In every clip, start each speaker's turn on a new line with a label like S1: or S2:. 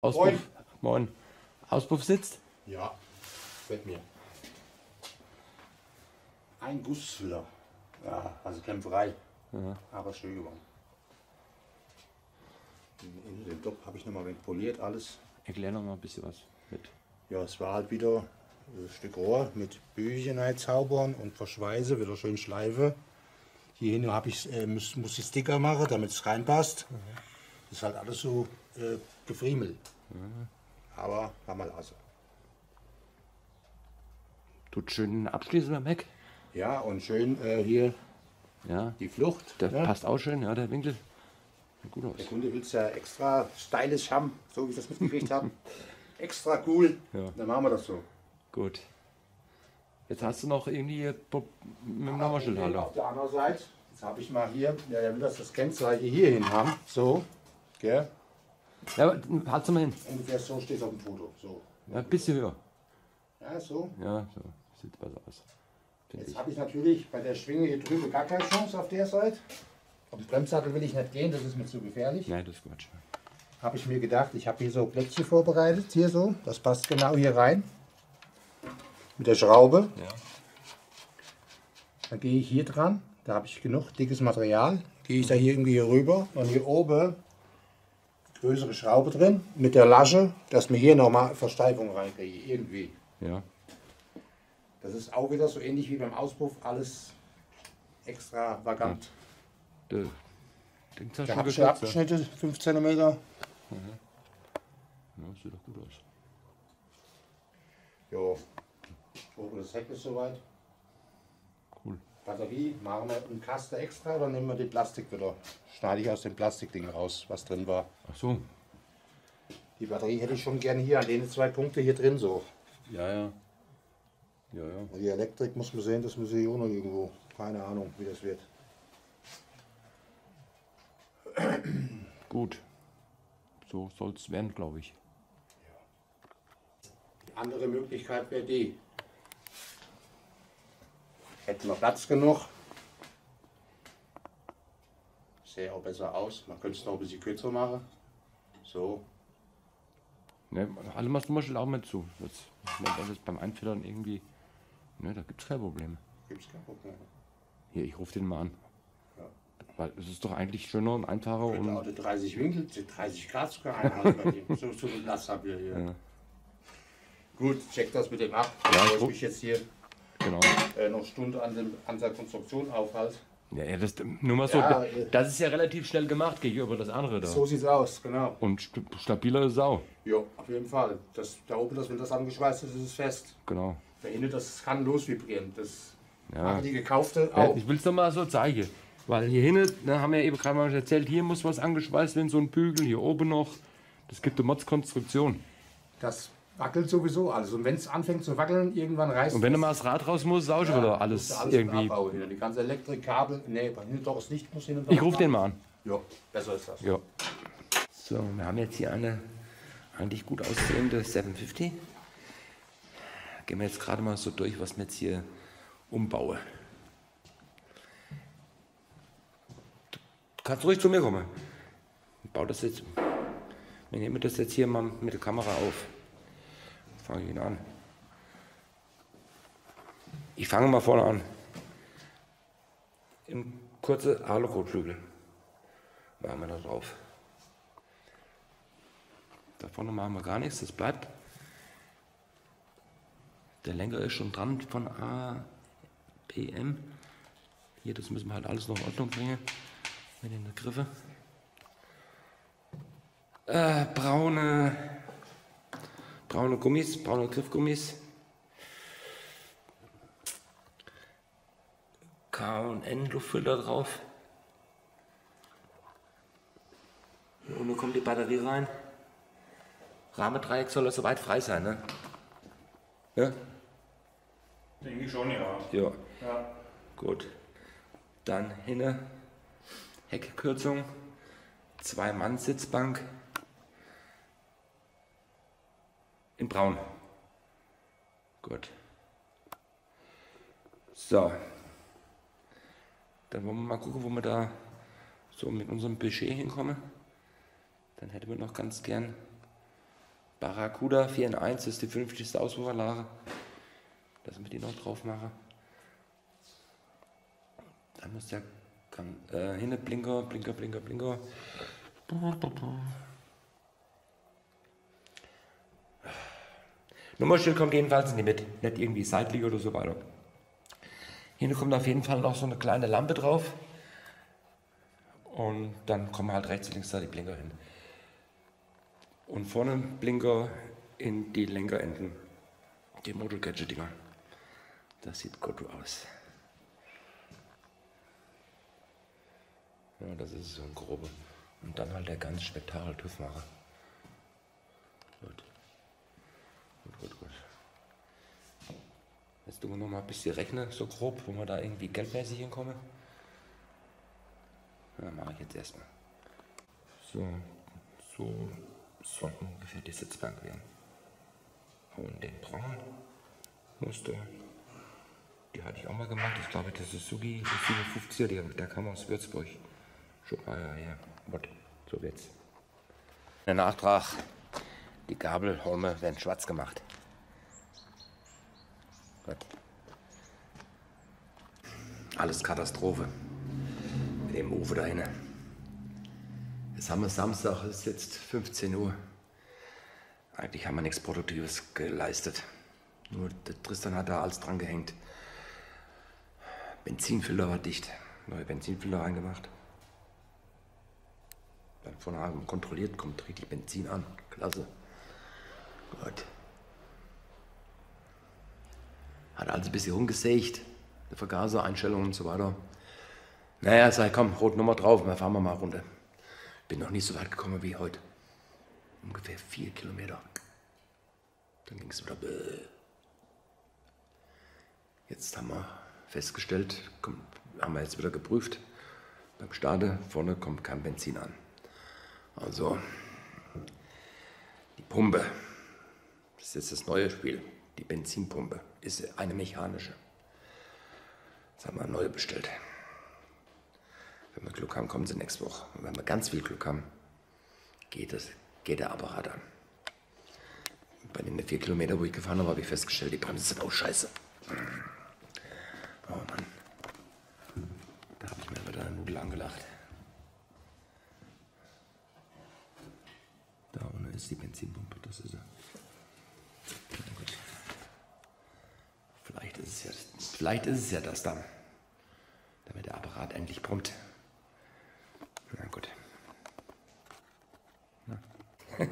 S1: Auspuff,
S2: Moin.
S1: moin. Auspuff sitzt?
S2: Ja, gefällt mir. Ein Gussfüller. Ja, also Kämpferei. Aber schön geworden. In den Top habe ich nochmal wenig poliert, alles.
S1: Erklär noch mal ein bisschen was mit.
S2: Ja, es war halt wieder ein Stück Rohr mit Büchen einzaubern und Verschweiße, wieder schön Schleife. Hier hinten ich, äh, muss, muss ich Sticker machen, damit es reinpasst. Das ist halt alles so äh, gefriemelt. Aber kann man lassen.
S1: Tut schön abschließen beim Heck.
S2: Ja, und schön äh, hier
S1: Ja,
S2: die Flucht.
S1: der
S2: ne?
S1: passt auch schön, ja, der Winkel. Sieht gut aus.
S2: Der Kunde will es ja extra steiles haben, so wie ich das mitgekriegt habe. extra cool.
S1: Ja.
S2: Dann machen wir das so.
S1: Gut. Jetzt hast du noch irgendwie Pro- mit dem
S2: Und
S1: Nummerschildhalter.
S2: Auf der anderen Seite, jetzt habe ich mal hier, ja, der will das, das Kennzeichen hier hin haben. So, gell?
S1: Ja, aber halt mal hin.
S2: Ungefähr so steht es auf dem Foto. So.
S1: Ja, ein bisschen höher.
S2: Ja, so.
S1: Ja, so. Sieht besser aus.
S2: Jetzt habe ich natürlich bei der Schwinge hier drüben gar keine Chance auf der Seite. Auf den Bremssattel will ich nicht gehen, das ist mir zu gefährlich.
S1: Nein, das ist Quatsch.
S2: habe ich mir gedacht, ich habe hier so Plättchen vorbereitet, hier so, das passt genau hier rein. Mit der Schraube.
S1: Ja.
S2: Dann gehe ich hier dran, da habe ich genug dickes Material. Gehe ich da hier irgendwie hier rüber und hier oben größere Schraube drin mit der Lasche, dass mir hier nochmal Versteifung reinkriege, irgendwie.
S1: Ja.
S2: Das ist auch wieder so ähnlich wie beim Auspuff, alles extravagant.
S1: Der ja schon gekürzt, ja.
S2: Abschnitte, 5 cm.
S1: ja. Sieht doch gut aus.
S2: Jo. Oben das Heck ist soweit. Batterie, machen wir einen Kasten extra oder nehmen wir die Plastik wieder? Schneide ich aus dem Plastikding raus, was drin war.
S1: Ach so.
S2: Die Batterie hätte ich schon gerne hier an den zwei Punkte hier drin so.
S1: Ja, ja. Ja, ja.
S2: Die Elektrik muss man sehen, das muss ich auch noch irgendwo. Keine Ahnung, wie das wird.
S1: Gut. So soll es werden, glaube ich.
S2: Die andere Möglichkeit wäre die. Hätten wir Platz genug. Sähe auch besser aus. Man könnte es noch ein bisschen kürzer machen. So.
S1: Ne, alle machst du mal auch mit zu. Das, das jetzt beim Einfedern irgendwie. Ne, da gibt es keine Probleme.
S2: Gibt es kein Problem.
S1: Hier, ich rufe den mal an.
S2: Ja.
S1: Weil es ist doch eigentlich schöner und einfacher
S2: Und auch
S1: und.
S2: die 30 Winkel, die 30 Grad sogar einhalten bei dem. So, so viel Platz habt ihr hier.
S1: Ja.
S2: Gut, check das mit dem ab,
S1: Ja, ich
S2: ich mich jetzt hier
S1: Genau.
S2: äh, noch Stunde an, dem, an der Konstruktion aufhalte.
S1: Ja, ja, das nur mal so.
S2: Ja, äh.
S1: das ist ja relativ schnell gemacht gegenüber das andere da.
S2: So sieht's aus, genau.
S1: Und st stabiler Sau.
S2: Ja, auf jeden Fall. Das, da oben, das, wenn das angeschweißt ist, ist es fest.
S1: Genau.
S2: Da hinten, das kann losvibrieren. Das
S1: Ja.
S2: machen die gekaufte
S1: Ja,
S2: auch.
S1: ich will es doch mal so zeigen. Weil hier hinten, ne, haben wir eben gerade mal erzählt, hier muss was angeschweißt werden, so ein Bügel, hier oben noch. Das gibt eine Mods-Konstruktion.
S2: Das wackelt sowieso alles. Und wenn es anfängt zu wackeln, irgendwann reißt
S1: Und wenn du mal das Rad raus musst, ist auch schon wieder alles,
S2: du
S1: irgendwie.
S2: wieder. Die ganze Elektrik, Kabel, nee, doch das Licht muss hin und
S1: Ich rufe den mal an.
S2: Ja, besser ist das.
S1: Ja. So, wir haben jetzt hier eine eigentlich gut aussehende 750. Gehen wir jetzt gerade mal so durch, was wir jetzt hier umbaue. Du kannst ruhig zu mir kommen. Ich baue das jetzt. Wir nehmen das jetzt hier mal mit der Kamera auf. Fange ich ihn an. Ich fange mal vorne an. Im kurze Alucotflügel machen wir da drauf. Da vorne machen wir gar nichts, das bleibt. Der Lenker ist schon dran von APM. Hier, das müssen wir halt alles noch in Ordnung bringen. Mit den Griffe. Äh, braune, braune Gummis, braune Griffgummis. K&N Luftfilter drauf. Hier unten kommt die Batterie rein. Rahmendreieck soll soweit frei sein, ne? Ja?
S3: Denke ich schon, ja.
S1: Ja.
S3: ja.
S1: Gut. Dann hinne Heckkürzung, zwei Mann Sitzbank in Braun. Gut. So. Dann wollen wir mal gucken, wo wir da so mit unserem Budget hinkommen. Dann hätten wir noch ganz gern Barracuda 4 in 1 ist die 50. Auswurfanlage. Lassen wir die noch drauf machen. Dann muss der kann, äh, hinne Blinker, Blinker, Blinker, Blinker. Nummerschild kommt jedenfalls die Mitte, nicht irgendwie seitlich oder so weiter. Hier kommt auf jeden Fall noch so eine kleine Lampe drauf. Und dann kommen halt rechts und links da die Blinker hin. Und vorne Blinker in die Lenkerenden. Die Motor Gadget Dinger. Das sieht gut aus. Ja, das ist so ein grobe. Und dann halt der ganz Spektakel TÜV mache. Gut. Gut, gut, gut. Jetzt tun wir noch mal ein bisschen rechnen, so grob, wo wir da irgendwie geldmäßig hinkommen. Ja, mache ich jetzt erstmal. So, so soll ungefähr die Sitzbank werden. Und den braunen Muster. Die hatte ich auch mal gemacht. Ich glaube, das ist Sugi, die 57er, die, der kam aus Würzburg. Schon mal ja, her. What? So wird's. Der Nachtrag. Die Gabelholme werden schwarz gemacht. Gut. Alles Katastrophe. Mit dem Uwe da hinten. Jetzt haben wir Samstag, es ist jetzt 15 Uhr. Eigentlich haben wir nichts Produktives geleistet. Nur Tristan hat da alles dran gehängt. Benzinfilter war dicht. Neue Benzinfilter reingemacht. Dann von Hagen kontrolliert, kommt richtig Benzin an. Klasse. Gut. Hat also ein bisschen rumgesägt. Die Vergasereinstellungen und so weiter. Naja, sag komm, rot Nummer drauf, dann fahren wir mal runter. Bin noch nicht so weit gekommen wie heute. Ungefähr vier Kilometer. Dann ging es wieder. Bäh. Jetzt haben wir festgestellt, kommt, haben wir jetzt wieder geprüft. Beim Starte vorne kommt kein Benzin an. Also die Pumpe, das ist jetzt das neue Spiel. Die Benzinpumpe ist eine mechanische. Das haben wir eine neue bestellt. Wenn wir Glück haben, kommen sie nächste Woche. Und wenn wir ganz viel Glück haben, geht, das, geht der Apparat an. Bei den vier Kilometer, wo ich gefahren habe, habe ich festgestellt, die Bremse sind auch scheiße. Oh Mann. Da habe ich mir wieder eine Nudel angelacht. Da unten ist die Benzinpumpe, das ist er. Na gut. Vielleicht ist es ja, vielleicht ist es ja das dann. Damit der Apparat endlich brummt. Na gut. Na.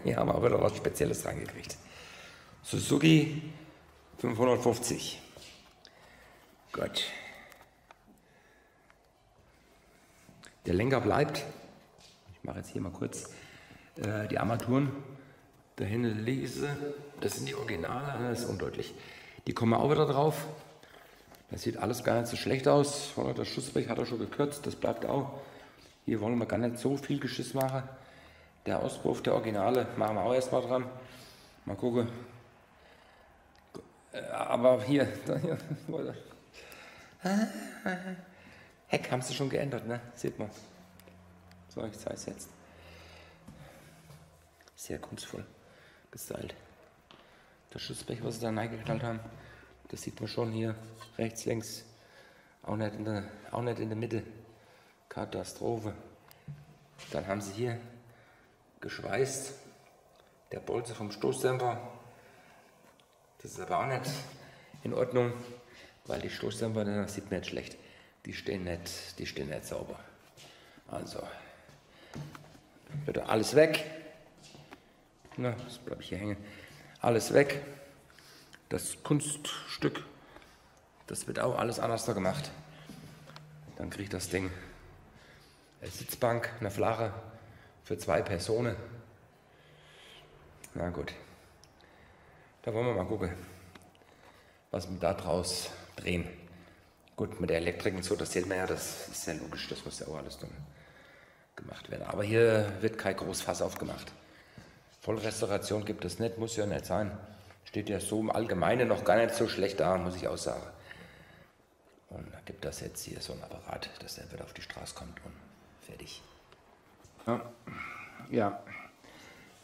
S1: Hier haben wir aber noch was Spezielles reingekriegt. Suzuki 550. Gut. Der Lenker bleibt. Ich mache jetzt hier mal kurz äh, die Armaturen dahin lese. Das sind die Originale, das ist undeutlich. Die kommen auch wieder drauf. Das sieht alles gar nicht so schlecht aus. Das Schussblech hat er schon gekürzt, das bleibt auch. Hier wollen wir gar nicht so viel Geschiss machen. Der Auspuff der Originale machen wir auch erstmal dran. Mal gucken. Äh, Aber hier, hier Heck haben sie schon geändert, ne? Sieht man. So, ich zeige es jetzt. Sehr kunstvoll gestylt. Das Schutzblech, was sie da reingeknallt haben, das sieht man schon hier rechts, links. Auch nicht in der, auch nicht in der Mitte. Katastrophe. Dann haben sie hier geschweißt. Der Bolze vom Stoßdämpfer. Das ist aber auch nicht in Ordnung, weil die Stoßdämpfer, das sieht man nicht schlecht. Die stehen nicht, die stehen nicht sauber. Also, bitte alles weg. Na, das bleibe ich hier hängen. Alles weg. Das Kunststück, das wird auch alles anders da gemacht. Dann kriegt das Ding eine Sitzbank, eine flache für zwei Personen. Na gut. Da wollen wir mal gucken, was wir da draus drehen. Gut, mit der Elektrik und so, das sieht man ja, das ist ja logisch, das muss ja auch alles dann gemacht werden. Aber hier wird kein Großfass aufgemacht. Vollrestauration gibt es nicht, muss ja nicht sein. Steht ja so im Allgemeinen noch gar nicht so schlecht da, muss ich auch sagen. Und da gibt das jetzt hier so ein Apparat, dass der wieder auf die Straße kommt und fertig. Ja, ja.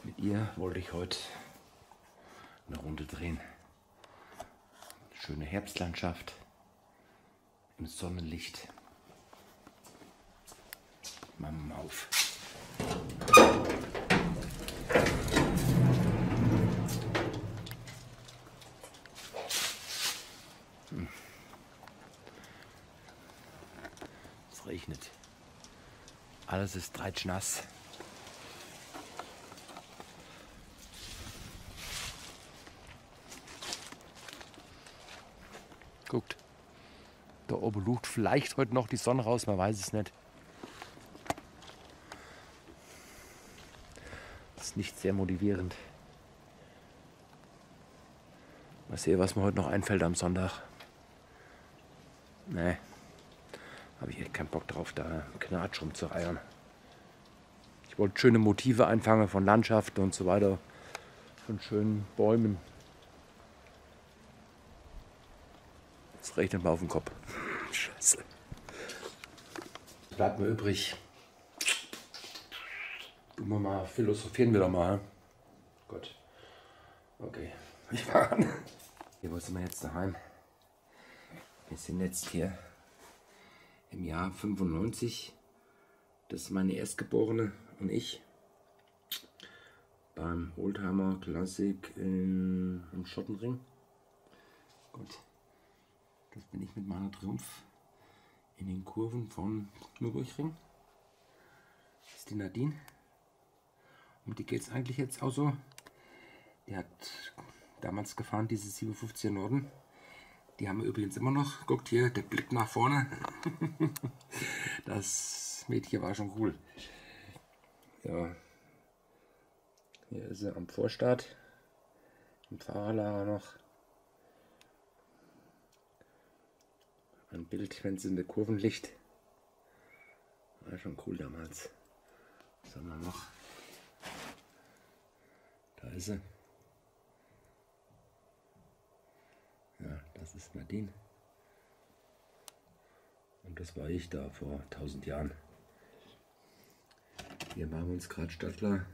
S1: mit ihr wollte ich heute eine Runde drehen. Schöne Herbstlandschaft im Sonnenlicht. Mal auf. Hm. Es regnet. Alles ist dreitschnass. Guckt. Da oben lugt vielleicht heute noch die Sonne raus, man weiß es nicht. Das ist nicht sehr motivierend. Mal sehen, was mir heute noch einfällt am Sonntag. Nee, keinen Bock drauf, da Knatsch rumzureiern. Ich wollte schöne Motive einfangen von Landschaften und so weiter, von schönen Bäumen. Es regnet mal auf den Kopf. Scheiße. Bleibt mir übrig. Wir mal, philosophieren wir doch mal. Gut. Okay. Ich fange an. Hier, wo sind wir jetzt daheim? Wir sind jetzt hier im Jahr 95. Das ist meine Erstgeborene und ich. Beim Oldtimer Classic in, im Schottenring. Gut. Das bin ich mit meiner Triumph in den Kurven von Nürburgring. Das ist die Nadine. Um die geht es eigentlich jetzt auch so. Die hat damals gefahren, diese 57 Norden. Die haben wir übrigens immer noch. Guckt hier, der Blick nach vorne. das Mädchen war schon cool. Ja. Hier ist sie am Vorstart. Im Fahrerlager noch. Ein Bild, wenn sie in der Kurvenlicht. War schon cool damals. Was haben wir noch? Da ist sie. Ja, das ist Nadine. Und das war ich da vor 1000 Jahren. Hier machen wir uns gerade Stadtler.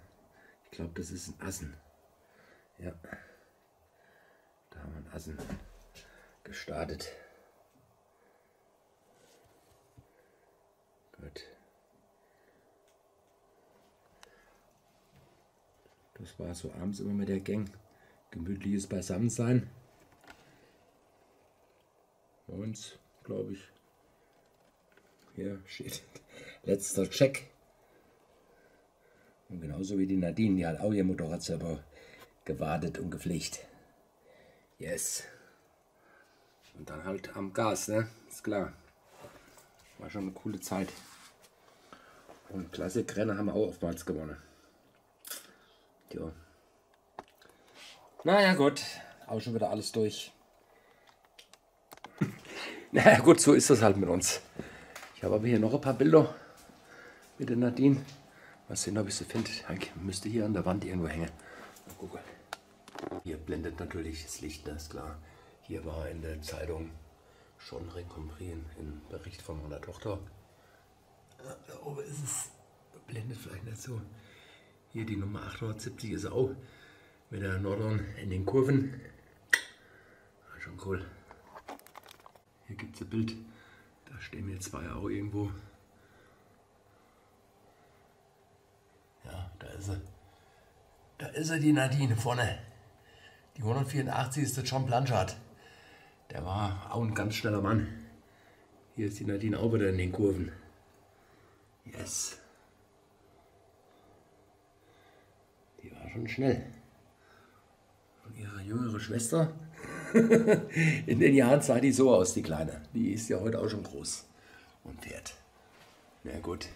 S1: Ich glaube, das ist ein Assen. Ja. Da haben wir einen Assen gestartet. Gut. Das war so abends immer mit der Gang. Gemütliches Beisammensein. Uns, glaube ich. Hier steht letzter Check. Und genauso wie die Nadine, die hat auch ihr Motorrad selber gewartet und gepflegt. Yes. Und dann halt am Gas, ne? Ist klar. War schon eine coole Zeit. Und Klassikrennen haben wir auch oftmals gewonnen. Ja. Naja, gut. Auch schon wieder alles durch. Naja, gut, so ist das halt mit uns. Ich habe aber hier noch ein paar Bilder mit der Nadine. Mal sehen, ob ich sie finde. Ich müsste hier an der Wand irgendwo hängen. Mal gucken. Hier blendet natürlich das Licht, das ist klar. Hier war in der Zeitung schon rekomprieren im Bericht von meiner Tochter. Da oben ist es, blendet vielleicht nicht so. Hier die Nummer 870 ist auch mit der Nordern in den Kurven. Schon cool. Hier gibt es ein Bild, da stehen mir zwei auch irgendwo. Ja, da ist sie. Da ist sie, die Nadine vorne. Die 184 ist der John Blanchard. Der war auch ein ganz schneller Mann. Hier ist die Nadine auch wieder in den Kurven. Yes. Die war schon schnell. Und ihre jüngere Schwester, in den Jahren sah die so aus, die Kleine. Die ist ja heute auch schon groß und fährt. Na gut,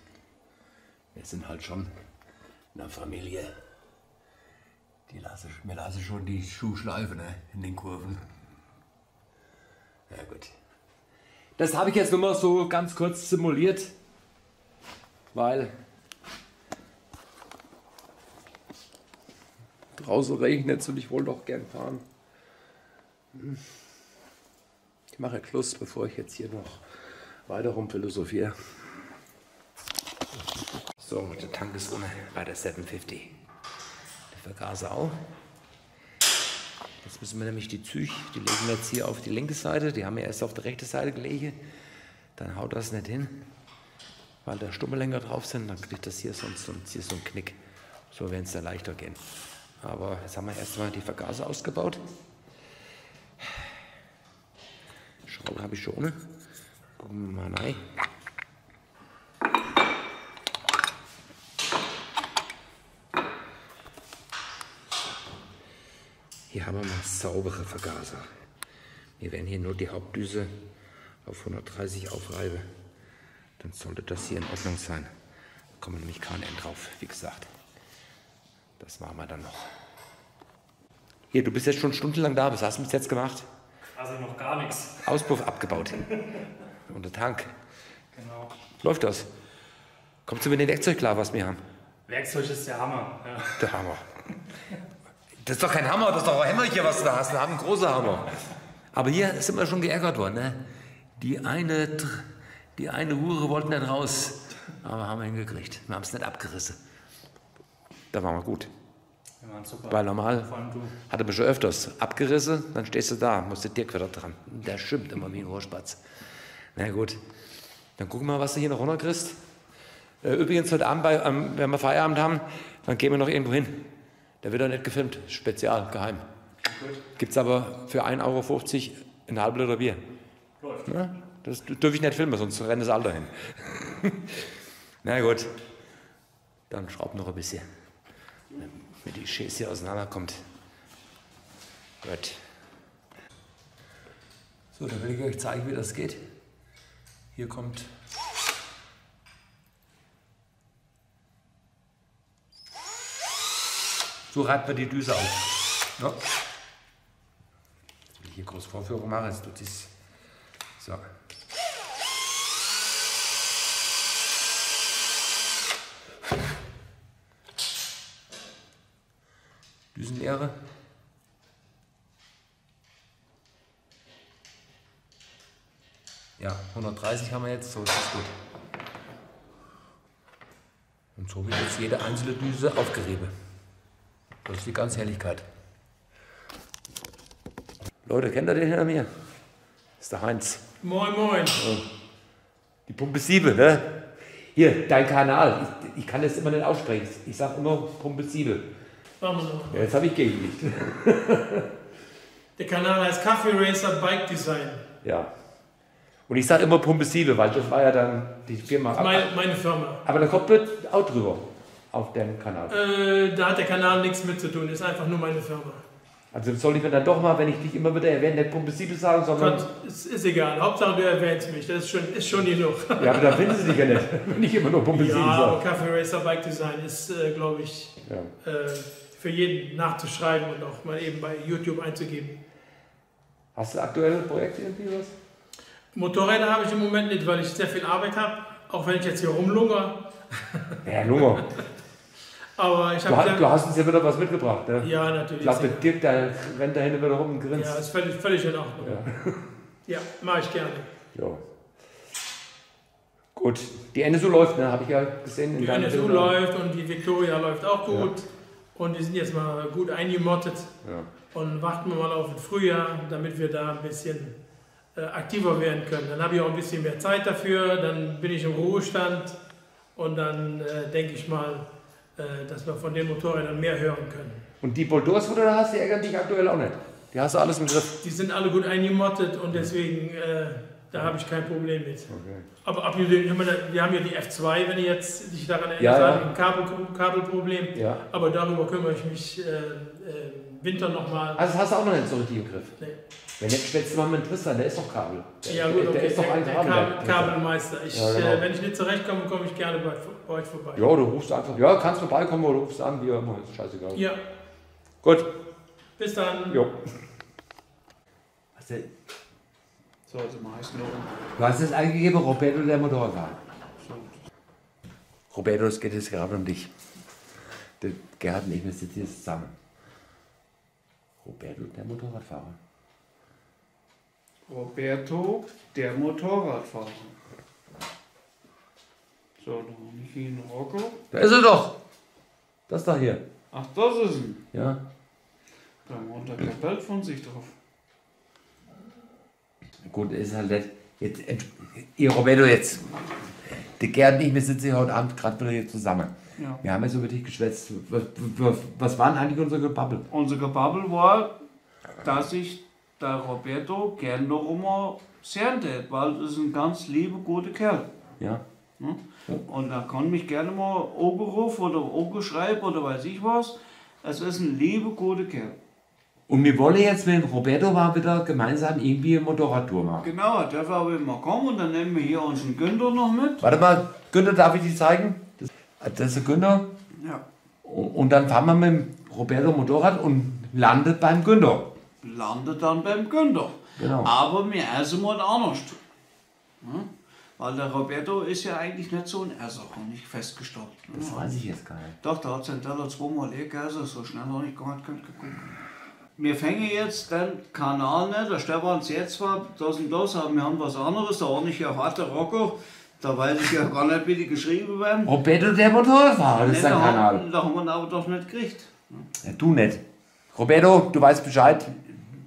S1: wir sind halt schon eine Familie. Die lasse, mir lasse schon die Schuhschleife ne, in den Kurven. Ja gut. Das habe ich jetzt nur mal so ganz kurz simuliert, weil draußen regnet und ich wollte auch gern fahren. Ich mache Schluss, bevor ich jetzt hier noch weiter rum philosophiere. So, der Tank ist ohne bei der 750. Der Vergaser auch. müssen wir nämlich die Züch, die legen wir jetzt hier auf die linke Seite, die haben wir erst auf die rechte Seite gelegt. Dann haut das nicht hin, weil da Stummelenker drauf sind, dann kriegt das hier sonst, sonst hier so einen Knick. So werden es dann leichter gehen. Aber jetzt haben wir erstmal die Vergaser ausgebaut. Schraube habe ich schon. Gucken wir mal rein. Hier haben wir mal saubere Vergaser. Wir werden hier nur die Hauptdüse auf 130 aufreiben. Dann sollte das hier in Ordnung sein. Da kommen nämlich keine End drauf, wie gesagt. Das machen wir dann noch. Hier, du bist jetzt schon stundenlang da. Was hast du bis jetzt gemacht?
S3: Also noch gar nichts.
S1: Auspuff abgebaut. Und der Tank.
S3: Genau.
S1: Läuft das? Kommt du mit dem Werkzeug klar, was wir haben?
S3: Werkzeug ist der Hammer. Ja.
S1: Der Hammer. Das ist doch kein Hammer, das ist doch ein Hämmerchen, was du da hast. Wir haben einen großen Hammer. Aber hier sind wir schon geärgert worden. Ne? Die, eine, die eine Hure wollte nicht raus. Aber haben wir hingekriegt. Wir haben es nicht abgerissen. Da waren wir gut.
S3: Waren super.
S1: Weil normal
S3: du.
S1: hatte mich schon öfters abgerissen, dann stehst du da, musst du Dirk wieder dran. Der schimpft immer wie ein Rohrspatz. Na gut, dann gucken wir mal, was du hier noch runterkriegst. Äh, Übrigens, heute Abend, bei, ähm, wenn wir Feierabend haben, dann gehen wir noch irgendwo hin. Da wird er nicht gefilmt, spezial, geheim. Gibt es aber für 1,50 Euro ein halb Liter Bier.
S3: Läuft.
S1: Ja, das dürfe ich nicht filmen, sonst rennt das Alter hin. Na gut, dann schraub noch ein bisschen, damit die Schäse hier auseinanderkommt. Gut. So, dann will ich euch zeigen, wie das geht. Hier kommt So reibt man die Düse auf. Ja. Will ich hier groß Vorführung machen, jetzt tut es. So. Düsenlehre. Ja, 130 haben wir jetzt, so ist es gut. Und so wird jetzt jede einzelne Düse aufgerieben. Das ist die ganze Helligkeit. Leute, kennt ihr den hinter mir? Das ist der Heinz.
S3: Moin, moin.
S1: Die Pumpe 7, ne? Hier, dein Kanal. Ich, ich kann das immer nicht aussprechen. Ich sage immer Pumpe 7.
S3: Machen wir noch.
S1: Ja, jetzt habe ich Gegenlicht.
S3: Der Kanal heißt Kaffee Racer Bike Design.
S1: Ja. Und ich sage immer Pumpe 7, weil das war ja dann die Firma.
S3: Meine, meine Firma.
S1: Aber da kommt wird auch drüber auf dem Kanal.
S3: Äh, da hat der Kanal nichts mit zu tun. Ist einfach nur meine Firma.
S1: Also soll ich mir dann doch mal, wenn ich dich immer wieder erwähne, nicht Pumpe 7 sagen, sondern.
S3: Gott, ist, ist egal. Hauptsache du erwähnst mich. Das ist schon, ist schon genug.
S1: Ja, aber da finden sie dich ja nicht, wenn ich immer nur Pumpe 7
S3: Ja, aber
S1: sage.
S3: Kaffee Racer Bike Design ist, äh, glaube ich,
S1: Ja.
S3: äh, für jeden nachzuschreiben und auch mal eben bei YouTube einzugeben.
S1: Hast du aktuelle Projekte irgendwie was?
S3: Motorräder habe ich im Moment nicht, weil ich sehr viel Arbeit habe. Auch wenn ich jetzt hier rumlungere.
S1: Ja, Nummer.
S3: Aber ich
S1: Du, hast-
S3: habe
S1: du hast uns ja wieder was mitgebracht, ne?
S3: Ja,
S1: Ich
S3: natürlich.
S1: glaube, der Dirk, der rennt da hinten wieder rum und grinst.
S3: Ja, ist völlig, völlig in Ordnung. Ja, mache ich gerne.
S1: Ja. Gut, die NSU läuft, ne? Habe ich ja gesehen.
S3: Die NSU läuft und die Victoria läuft auch gut. Und die sind jetzt mal gut eingemottet.
S1: Ja.
S3: Und warten wir mal auf das Frühjahr, damit wir da ein bisschen äh, aktiver werden können. Dann habe ich auch ein bisschen mehr Zeit dafür. Dann bin ich im Ruhestand. Und dann äh, denke ich mal, äh, dass wir von den Motorrädern mehr hören können.
S1: Und die Bordeaux, wo du da hast, die ärgern dich aktuell auch nicht. Die hast du alles im Griff.
S3: Die sind alle gut eingemottet und deswegen, äh, da habe ich kein Problem mit.
S1: Okay.
S3: Aber abgesehen, wir haben ja die F2, wenn ihr jetzt dich daran erinnert,
S1: Ja, ja.
S3: ein Kabel, Kabelproblem.
S1: Ja.
S3: Aber darüber kümmere ich mich äh, äh, Winter nochmal.
S1: Also das hast du auch noch nicht so richtig im Griff.
S3: Nee.
S1: Wenn schwätzt du mal mit Tristan, der ist doch Kabel. Der,
S3: Ja gut,
S1: der,
S3: okay,
S1: der ist doch ein Kabel.
S3: Kabelmeister. Ich,
S1: Ja, genau.
S3: äh, wenn ich nicht zurechtkomme, komme ich gerne bei, bei euch vorbei.
S1: Ja, du rufst einfach. Ja, kannst vorbeikommen oder du rufst an, wie auch immer. Ist scheißegal.
S3: Ja,
S1: Gut.
S3: bis dann.
S1: Jo.
S4: So, also meist noch.
S1: Du hast es eingegeben, Roberto der Motorradfahrer. Roberto, es geht jetzt gerade um dich. Der Gerhard und ich, wir sitzen jetzt zusammen. Roberto, der Motorradfahrer.
S4: Roberto, der Motorradfahrer. So, ich hier einen Rocco.
S1: Da ist er doch. Das da hier.
S4: Ach, das ist ein.
S1: Ja.
S4: Dann haben wir da kein Bild von sich drauf.
S1: Gut, ist halt nicht. Jetzt, ihr Roberto, jetzt. Der Gerd und ich, wir sitzen hier heute Abend gerade wieder hier zusammen.
S4: Ja.
S1: Wir haben jetzt über dich geschwätzt. Was, was, was waren eigentlich unsere Gebabbel?
S4: Unser Gebabbel war, dass sich der Roberto gern noch immer sehen tät, weil das ist ein ganz lieber, guter Kerl.
S1: Ja.
S4: Ne? Und er kann mich gerne mal angerufen oder angeschreiben oder weiß ich was. Es ist ein lieber, guter Kerl.
S1: Und wir wollen jetzt mit Roberto mal wieder gemeinsam irgendwie eine Motorradtour machen.
S4: Genau, darf aber immer kommen und dann nehmen wir hier unseren Günther noch mit.
S1: Warte mal, Günther, darf ich dich zeigen? Das, das ist der Günther.
S4: Ja.
S1: Und dann fahren wir mit dem Roberto Motorrad und landet beim Günther.
S4: Landet dann beim Günther.
S1: Genau.
S4: Aber wir essen mal anders. Ne? Weil der Roberto ist ja eigentlich nicht so ein Esser, habe ich festgestellt.
S1: Das weiß ich jetzt gar nicht.
S4: Doch, der hat seinen Teller zweimal eh gegessen, so schnell habe ich gar nicht geguckt. Wir fangen jetzt den Kanal nicht, der Stefan sieht zwar das und das, aber wir haben was anderes, da auch nicht ja harte Rocker, da weiß ich ja gar nicht, wie die geschrieben werden.
S1: Roberto der Motorradfahrer, das ist
S4: da,
S1: Kanal.
S4: haben- da haben wir ihn aber doch nicht gekriegt.
S1: Ja, du nicht. Roberto, du weißt Bescheid.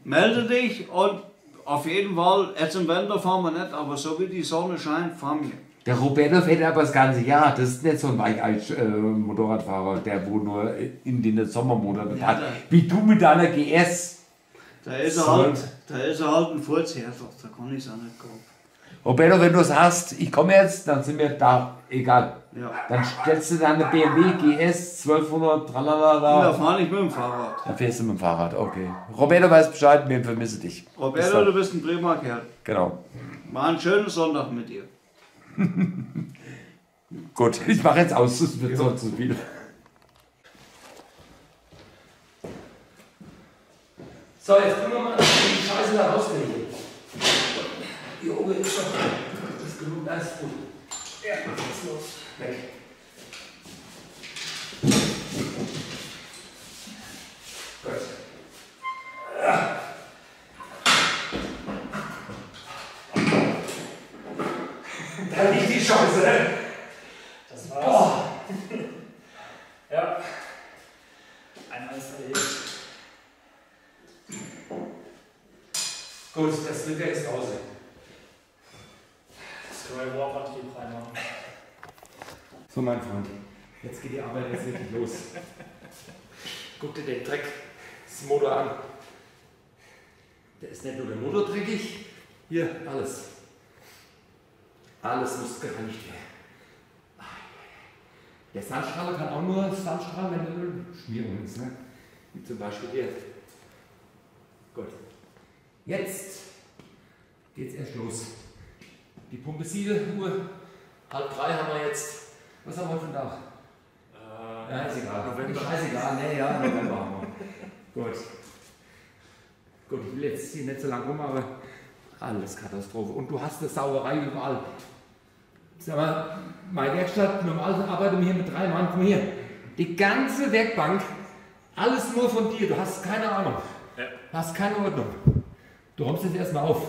S4: Melde dich und auf jeden Fall, jetzt im Winter fahren wir nicht, aber so wie die Sonne scheint, fahren wir.
S1: Der Roberto fährt aber das ganze Jahr. Das ist nicht so ein Weicheich-Motorradfahrer, der wo nur in den Sommermonaten
S4: Ja,
S1: Wie du mit deiner GS.
S4: Da ist er halt, da ist er halt ein Furzherr, da kann ich es auch nicht kaufen.
S1: Roberto, wenn du es hast, ich komme jetzt, dann sind wir da. Egal.
S4: Ja.
S1: Dann stellst du deine BMW GS 1200
S4: Da
S1: tralala.
S4: fahre ich mit dem Fahrrad.
S1: Dann fährst du mit dem Fahrrad, okay. Roberto weiß Bescheid, wir vermissen dich.
S4: Roberto, du bist ein prima Kerl.
S1: Genau.
S4: War ein schöner Sonntag mit dir.
S1: Gut, ich mache jetzt aus, es wird sonst zu viel. So, jetzt können wir mal die Scheiße da rauskriegen. Hier oben ist schon das ist genug, alles gut. Ja, ist los? Weg. Gut. Da liegt die Chance.
S5: Das war's. Ja. Ein alles erledigt.
S1: Gut, der Slicker ist raus.
S5: Das können wir Warp-Antrieb reinmachen.
S1: So, mein Freund, jetzt geht die Arbeit jetzt wirklich los. Guck dir den Dreck des Motor an. Der ist nicht nur der Motor dreckig, hier alles. Alles muss gereinigt werden. Der Sandstrahler kann auch nur Sandstrahlen, wenn der Ölschmierung ist, ne? Wie zum Beispiel hier. Gut. Jetzt geht's erst los. Die Pumpe Uhr halb drei haben wir jetzt. Was haben wir für einen Ja, ist egal. November. Scheißegal, nee, ja, November haben wir. Gut. Gut, ich will jetzt hier nicht so lange rum, aber alles Katastrophe. Und du hast eine Sauerei überall. Sag mal, meine Werkstatt, normal arbeiten wir hier mit drei Mann. Guck mal hier. Die ganze Werkbank, alles nur von dir. Du hast keine Ahnung.
S5: Ja.
S1: Du hast keine Ordnung. Du räumst jetzt erstmal auf.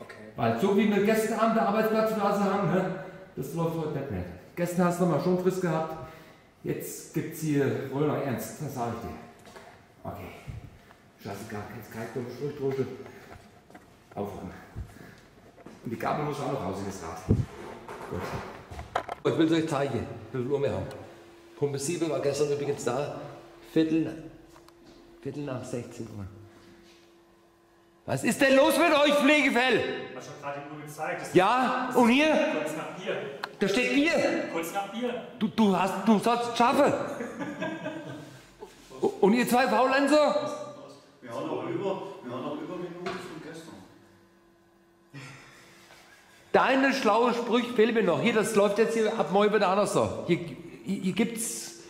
S5: Okay.
S1: Weil so wie wir gestern Abend der Arbeitsplatzstraße haben, ne, das läuft heute nicht mehr. Gestern hast du noch mal schon frisch gehabt. Jetzt gibt es hier Röller Ernst, das sage ich dir. Okay. Scheißegal, jetzt kann ich dumm Sprüchdrusche aufräumen. Und die Gabel muss auch noch raus in das Rad. Gut. Ich will es euch zeigen, wie viel Uhr wir haben. Pumpe 7 war gestern übrigens da. Viertel, Viertel nach 16 Uhr. Was ist denn los mit euch, Pflegefell?
S5: Hast schon gerade die Uhr gezeigt. Das
S1: Ja, und hier?
S5: Kurz nach Bier.
S1: Da steht Bier.
S5: Kurz nach Bier.
S1: Du, du, hast, du sollst es schaffen. Und ihr zwei Faulenzer?
S4: Wir haben noch über, wir haben noch über Minuten von gestern.
S1: Deine schlaue Sprüche fehlen mir noch. Hier, das läuft jetzt hier ab morgen wieder anders so. Hier, hier, hier gibt's.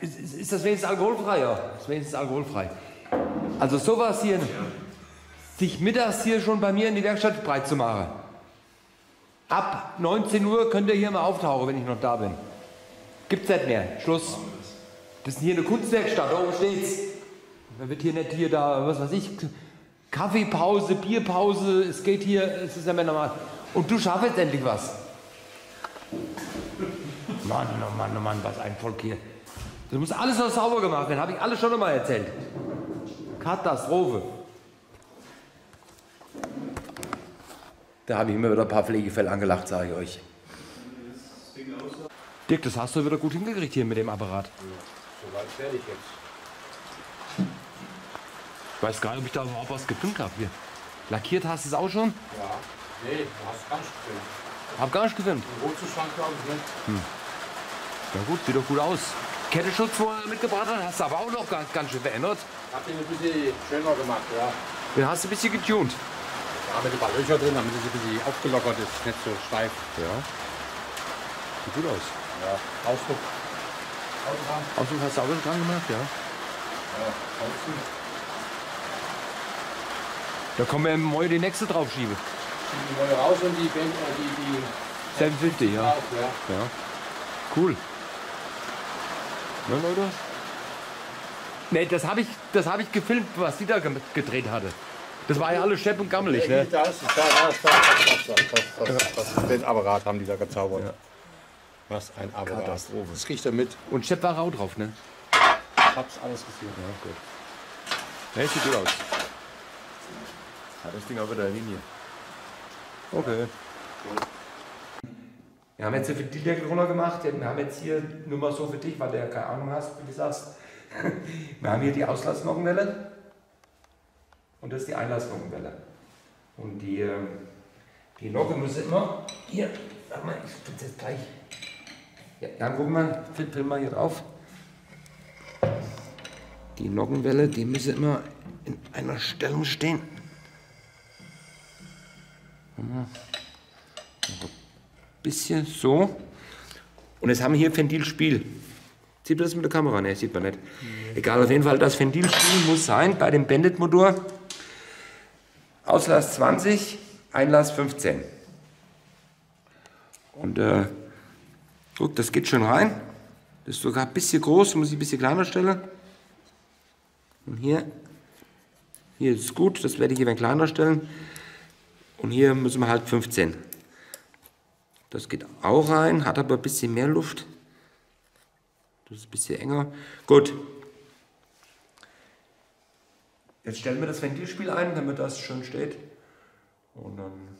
S1: Ist, das wenigstens alkoholfrei? Ja, ist wenigstens alkoholfrei. Also sowas hier, sich mittags hier schon bei mir in die Werkstatt breit zu machen. Ab 19 Uhr könnt ihr hier mal auftauchen, wenn ich noch da bin. Gibt's nicht mehr. Schluss. Das ist hier eine Kunstwerkstatt, da oben steht's. Da wird hier nicht hier da, was weiß ich, Kaffeepause, Bierpause, es geht hier, es ist ja mehr normal. Und du schaffst jetzt endlich was. Mann, oh Mann, oh Mann, was ein Volk hier. Das muss alles noch sauber gemacht werden, habe ich alles schon einmal erzählt. Katastrophe. Da habe ich immer wieder ein paar Pflegefälle angelacht, sage ich euch. Dirk, das hast du wieder gut hingekriegt hier mit dem Apparat.
S2: Soweit fertig jetzt.
S1: Ich weiß gar nicht, ob ich da überhaupt was gefilmt habe hier. Lackiert hast du es auch schon?
S2: Ja. Nee, du hast ganz gefilmt.
S1: Hab gar nicht gefilmt.
S2: Rotzustand glaube ich nicht.
S1: Ja gut, sieht doch gut aus. Kettenschutz, wo er mitgebracht hat, hast du aber auch noch ganz, ganz schön verändert.
S2: Hab den ein bisschen schöner gemacht, ja.
S1: Den hast du ein bisschen getuned.
S2: Da haben wir ein paar Löcher drin, damit es ein bisschen aufgelockert ist, nicht so steif.
S1: Ja. Sieht gut aus.
S2: Ja. Ausdruck. Außenrahmen.
S1: Außerdem hast du auch dran gemacht, ja.
S2: Ja. Außen.
S1: Da kommen wir morgen die nächste draufschiebe.
S2: Die neue raus und die, Ben- äh, die, die
S1: 750, ja.
S2: drauf, ja.
S1: Ja. Cool. Na, Leute? Nee, das habe ich, das hab ich gefilmt, was die da ge- gedreht hatte. Das war ja alles schepp und gammelig, ne?
S2: Ist es, Den Apparat haben die da gezaubert. Was ein Apparat.
S1: Katastrophe.
S2: Das kriegt er mit.
S1: Und Schepp war rau drauf, ne?
S2: Ich hab's alles gesehen.
S1: Ja, gut. Hey, sieht gut aus. Hat das Ding auch wieder eine Linie. Okay. Wir haben jetzt hier für die Deckel runter gemacht. Wir haben jetzt hier nur mal so für dich, weil du ja keine Ahnung hast, wie du sagst. Wir haben hier die Auslassnockenwelle und das ist die Einlassnockenwelle. Und die, ähm, die Locke müssen immer hier, warte mal, ich tue jetzt gleich. Ja, dann gucken wir, film mal hier drauf. Die Nockenwelle, die müssen immer in einer Stellung stehen. Ein bisschen so. Und jetzt haben wir hier Ventilspiel. Sieht man das mit der Kamera? Ne, sieht man nicht. Egal, auf jeden Fall, das Ventilspiel muss sein bei dem Bandit-Motor. Auslass 20, Einlass 15. Und äh, guck, das geht schon rein. Das ist sogar ein bisschen groß, muss ich ein bisschen kleiner stellen. Und hier, hier ist es gut, das werde ich ein kleiner stellen. Und hier müssen wir halt 15. Das geht auch rein, hat aber ein bisschen mehr Luft. Das ist ein bisschen enger. Gut. Jetzt stellen wir das Ventilspiel ein, damit das schön steht. Und dann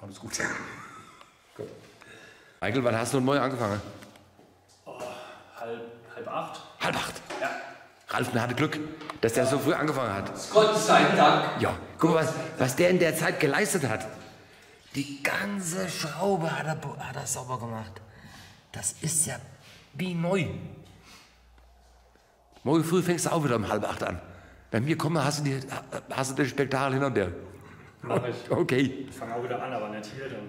S1: alles gut. gut. Michael, wann hast du neu angefangen?
S5: Halb, halb acht.
S1: Halb acht. Ja. Ralf, der hatte Glück, dass der so früh angefangen hat.
S6: Gott sei Dank.
S1: Ja, guck mal, was, was der in der Zeit geleistet hat. Die ganze Schraube hat er, hat er sauber gemacht. Das ist ja wie neu. Morgen früh fängst du auch wieder um halb acht an. Bei mir kommen, hast du, die, hast du das Spektakel hin und der.
S5: Mach ich.
S1: Okay.
S5: Ich fange auch wieder an, aber nicht hier dann.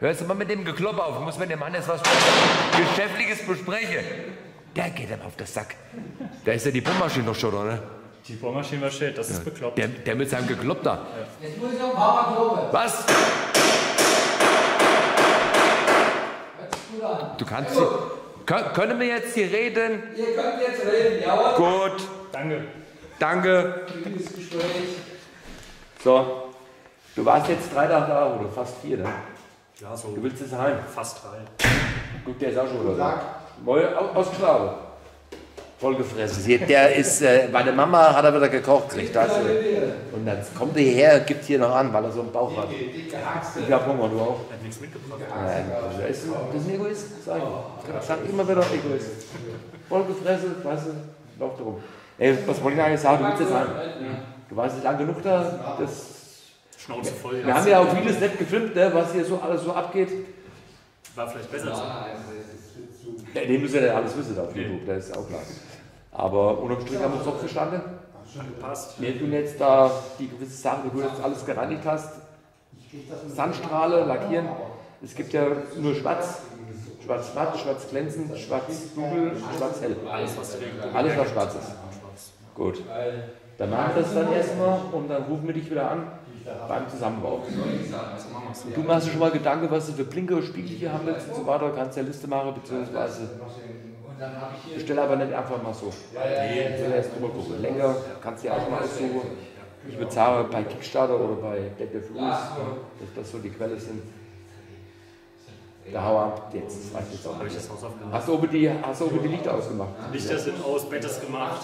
S1: Hörst du mal mit dem Geklopp auf? Ich muss mit dem Mann jetzt was Geschäftliches besprechen. Der geht ihm auf den Sack. Da ist ja die Bohrmaschine noch schon, oder?
S5: Die Bohrmaschine war steht, das ist bekloppt.
S1: Der, der mit seinem Geklopp da.
S6: Jetzt muss ich auf Papa Probe.
S1: Was?
S6: Hört sich gut an.
S1: Du kannst sie. Kön können wir jetzt hier reden?
S6: Ihr könnt jetzt reden, jawohl.
S1: Gut,
S5: Danke.
S1: danke.
S6: Dieses Gespräch.
S1: So, du warst jetzt drei Tage da, oder fast vier, ne?
S5: Ja, so
S1: Du willst jetzt heim.
S5: fast drei.
S1: Gut, der ist auch schon wieder da. Moin, au- ausgeschlagen. Vollgefressen. Der ist, äh, meine Mama hat er wieder gekocht, kriegt das. äh, Und dann kommt er hierher, gibt hier noch an, weil er so einen Bauch hat. Ich hab Hunger, du auch.
S5: Er hat nichts mitgebracht.
S1: Nein, das ist, das ist ein Egoist, sag ich. Sag immer wieder Egoist. Vollgefressen, weißt du, läuft rum. Ey, was wollte ich eigentlich sagen? Du willst jetzt heim. Du warst nicht lang genug da. Das,
S5: Schnauze voll.
S1: wir haben ja auch vieles nicht gefilmt, ne, was hier so alles so abgeht.
S5: War vielleicht besser so.
S1: Ja, den müssen ja nicht alles wissen auf YouTube, das ist auch klar. Aber unterm Strich haben wir uns doch verstanden.
S5: Passt.
S1: Wir tun jetzt da die gewisse Sachen, wo du jetzt alles gereinigt hast. Sandstrahle, lackieren. Es gibt ja nur schwarz. Schwarz matt, schwarz glänzend, schwarz dunkel, schwarz hell.
S5: Alles, was du.
S1: Alles, was schwarz ist. Gut. Dann machen wir das dann erstmal und dann rufen wir dich wieder an beim Zusammenbau. Und du machst dir schon mal Gedanken, was du für Blinker, Spiegel hier haben willst und so weiter. Kannst ja Liste machen, beziehungsweise Bestell aber nicht einfach mal so. Nee, ich will erst drüber gucken. Länger kannst du ja auch mal aussuchen. Ich sagen, bei Kickstarter oder bei Dead the Flues, dass das so die Quelle sind. Da hau ab, jetzt, reicht jetzt auch
S5: ich
S1: nicht.
S5: das
S1: Hast du oben die, hast du oben die Lichter ausgemacht?
S5: Lichter sind aus, Bett ist gemacht.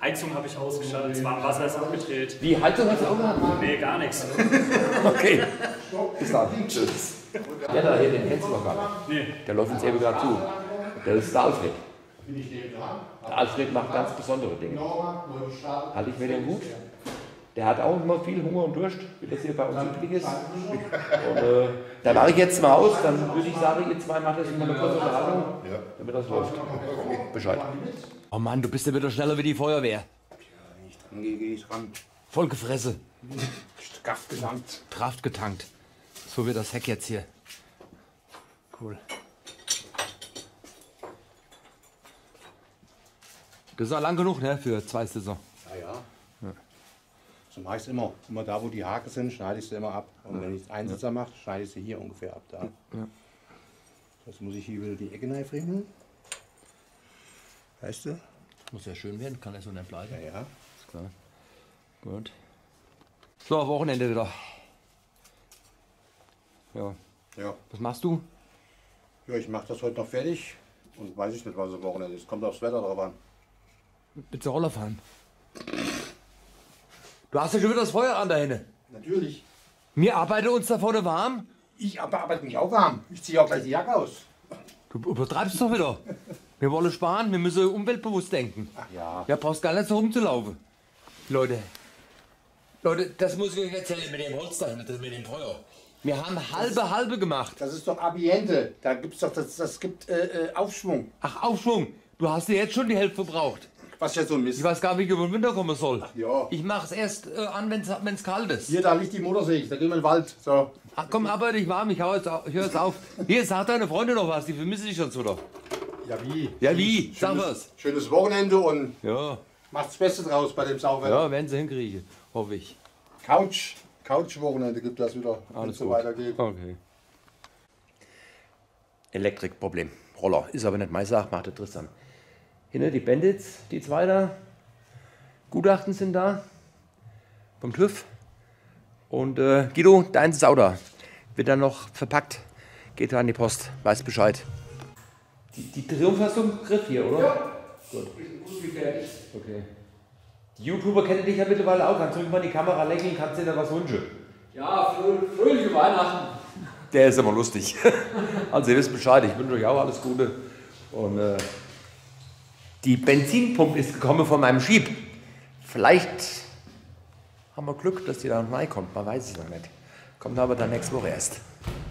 S5: Heizung habe ich ausgeschaltet, das warme Wasser ist abgedreht.
S1: Die Heizung hast du auch gemacht?
S5: Nee, gar nichts.
S1: Okay. Bis dann. Tschüss. Ja, da hier, den kennst du noch gar nicht.
S5: Nee.
S1: Der läuft uns eben gerade zu. Der ist der Alfred. Der Alfred macht ganz besondere Dinge. Halte ich mir den gut? Der hat auch immer viel Hunger und Durst, wie das hier bei uns üblich ist. Und äh, da mache ich jetzt mal aus, dann würde ich sagen, ihr zwei macht das immer eine kurze Unterhaltung, damit das läuft. Bescheid. Oh Mann, du bist ja wieder schneller wie die Feuerwehr.
S2: Dann gehe gehe ich ran.
S1: Voll gefresse.
S2: Kraft gelangt.
S1: Kraft getankt. So wird das Heck jetzt hier. Cool. Das ist auch lang genug, ne, für zwei Saison.
S2: Ja, ja. So mache ich es immer. Immer da, wo die Haken sind, schneide ich sie immer ab. Und wenn ich Einsitzer mache, schneide ich sie hier ungefähr ab. Da. Jetzt muss ich hier wieder die Ecke reinfriemeln. Weißt du?
S1: Muss ja schön werden, kann ja so nicht bleiben.
S2: Ja, ja.
S1: Ist klar. Gut. So, Wochenende wieder. Ja.
S2: Ja,
S1: Was machst du?
S2: ja ich mache das heute noch fertig. Und weiß ich nicht, was am Wochenende ist. Kommt aufs Wetter drauf an.
S1: Willst du Roller fahren? Du hast ja schon wieder das Feuer an da hinten.
S2: Natürlich.
S1: Wir arbeiten uns da vorne warm.
S2: Ich arbeite mich auch warm. Ich ziehe auch gleich die Jacke aus.
S1: Du übertreibst doch wieder. Wir wollen sparen, wir müssen umweltbewusst denken.
S2: Ach ja.
S1: Ja, brauchst gar nicht so rumzulaufen. Leute, Leute, das muss ich euch erzählen mit dem Holz da hinten, mit dem Feuer. Wir haben halbe halbe gemacht.
S2: Das ist doch Ambiente. Da gibt's doch, das, das gibt äh, äh, Aufschwung.
S1: Ach, Aufschwung. Du hast dir jetzt schon die Hälfte verbraucht.
S2: Was ja so ein Mist.
S1: Ich weiß gar nicht, wie ich über den Winter kommen soll.
S2: ja.
S1: Ich mach's erst äh, an, wenn's, wenn's kalt ist.
S2: Hier, da liegt die Motorsäge. Da gehen wir in den Wald. So.
S1: Ach komm, arbeite dich warm, ich, hau jetzt, au- ich hör jetzt auf. Hier, sag deine Freunde noch was, die vermisse dich schon wieder.
S2: Ja, wie?
S1: Ja, wie? Sag
S2: Schönes,
S1: was.
S2: schönes Wochenende und
S1: Ja,
S2: macht's Beste draus bei dem Sauwetter.
S1: ja, werden sie hinkriegen, hoffe ich.
S2: Couch. Couch-Wochenende gibt das wieder, wenn
S1: Alles
S2: es so
S1: gut.
S2: weitergeht.
S1: Okay. Elektrikproblem. Roller. Ist aber nicht meine Sache, macht der Tristan. Hinter die Bandits, die zwei da. Gutachten sind da. Vom TÜV. Und äh, Guido, deins ist auch da. Wird dann noch verpackt. Geht da an die Post. Weiß Bescheid. Die, die Triumph hast du im Griff hier, oder? Ja. Gut.
S6: Gut wie fertig.
S1: Okay. Die YouTuber kennen dich ja mittlerweile auch. Kannst du mal in die Kamera lächeln, kannst dir da was wünschen.
S6: Ja, frö fröhliche Weihnachten.
S1: Der ist immer lustig. Also ihr wisst Bescheid, ich wünsche euch auch alles Gute. Und äh, die Benzinpumpe ist gekommen von meinem Schieb. Vielleicht haben wir Glück, dass die da noch reinkommt. Man weiß es noch nicht. Kommt aber dann nächste Woche erst.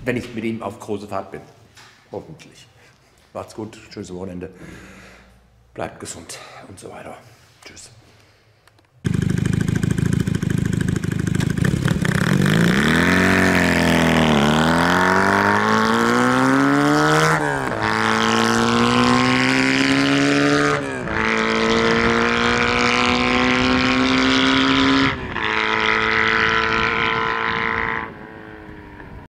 S1: Wenn ich mit ihm auf große Fahrt bin. Hoffentlich. Macht's gut, schönes Wochenende. Bleibt gesund und so weiter. Tschüss.